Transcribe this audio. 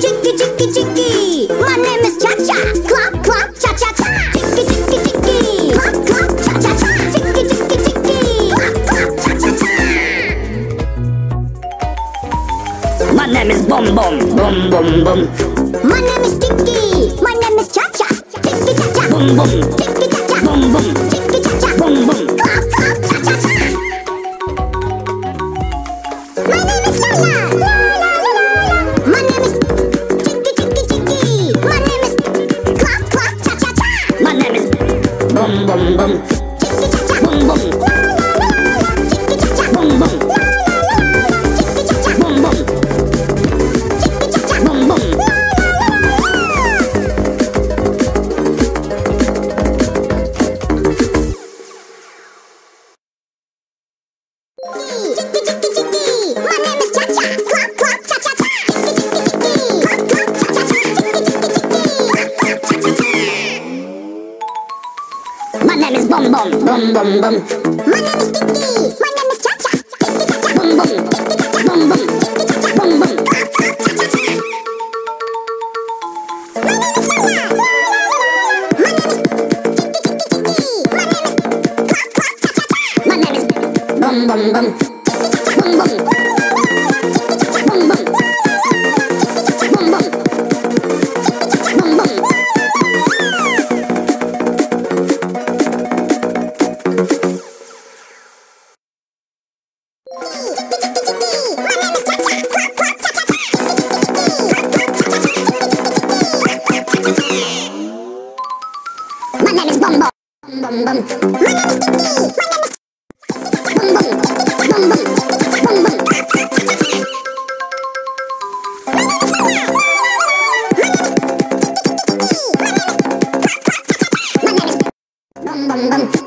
Chicky, chicky, chicky. My name is Cha Cha. Clop, clop, cha cha cha. Chicky, chicky, chicky. Clop, clop, cha cha cha. Chicky, chicky, chicky. Clop, clop, cha cha cha. My name is Bum Bum, Bum Bum Bum, My name is Tiki. My name is Cha Cha. Tiki Cha Cha. Bum Bum, Tiki Bum Bum Bum, Bum Bum, Bum Bum My name is Tiki. My name is Cha Cha. Chicky cha cha. Bum Bum, Chicky cha cha. Bum Bum, Chicky cha cha. Bum Bum. My name is cha cha Bum Bum, Bum Bum, Bum bum bum bum. bum